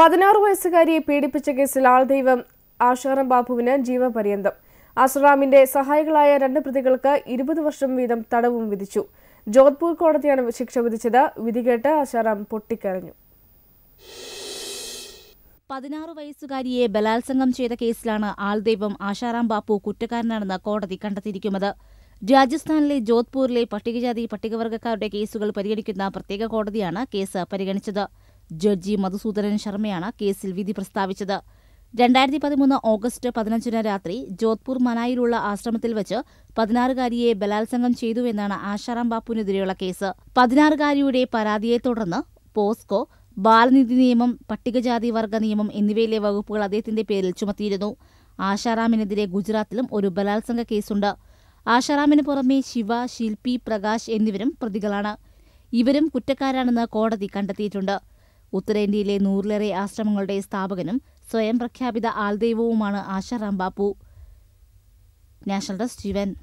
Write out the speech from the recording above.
പതിനാറ് വയസ്സുകാരിയെ പീഡിപ്പിച്ച കേസിൽ ആൾദൈവം ആശാറാം ബാബുവിന് ജീവപര്യന്തം. ആശ്രാമിന്റെ സഹായികളായ രണ്ട് പ്രതികൾക്ക് ഇരുപത് വർഷം വീതം തടവും വിധിച്ചു. ജോധ്പൂർ കോടതിയാണ് ശിക്ഷ വിധിച്ചത്. വിധികേട്ട് ആശാറാം പൊട്ടിക്കരഞ്ഞു. പതിനാറ് വയസ്സുകാരിയെ ബലാത്സംഗം ചെയ്ത കേസിലാണ് ആൾദൈവം ആശാറാം ബാപ്പു കുറ്റക്കാരനാണെന്ന് കോടതി കണ്ടെത്തിയിരിക്കുന്നത്. രാജസ്ഥാനിലെ ജോധ്പൂരിലെ പട്ടികജാതി പട്ടികവർഗക്കാരുടെ കേസുകൾ പരിഗണിക്കുന്ന പ്രത്യേക കോടതിയാണ് കേസ് പരിഗണിച്ചത്. ജഡ്ജി മധുസൂദനൻ ശർമ്മയാണ് കേസിൽ വിധി പ്രസ്താവിച്ചത്. രണ്ടായിരത്തി പതിമൂന്ന് ഓഗസ്റ്റ് പതിനഞ്ചിന് രാത്രി ജോധ്പൂർ മനായിലുള്ള ആശ്രമത്തിൽ വെച്ച് പതിനാറുകാരിയെ ബലാത്സംഗം ചെയ്തുവെന്നാണ് ആശാറാം ബാപ്പുവിനെതിരെയുള്ള കേസ്. പതിനാറുകാരിയുടെ പരാതിയെ തുടർന്ന് പോസ്കോ ബാലനിധി നിയമം പട്ടികജാതി വർഗ നിയമം എന്നിവയിലെ വകുപ്പുകൾ അദ്ദേഹത്തിന്റെ പേരിൽ ചുമത്തിയിരുന്നു. ആശാറാമിനെതിരെ ഗുജറാത്തിലും ഒരു ബലാത്സംഗ കേസുണ്ട്. ആശാറാമിന് പുറമെ ശിവ ശില്പി പ്രകാശ് എന്നിവരും പ്രതികളാണ്. ഇവരും കുറ്റക്കാരാണെന്ന് കോടതി കണ്ടെത്തിയിട്ടുണ്ട്. ഉത്തരേന്ത്യയിലെ നൂറിലേറെ ആശ്രമങ്ങളുടെ സ്ഥാപകനും സ്വയം പ്രഖ്യാപിത ആൾദൈവവുമാണ് Asaram Bapu. National desk Jeevan.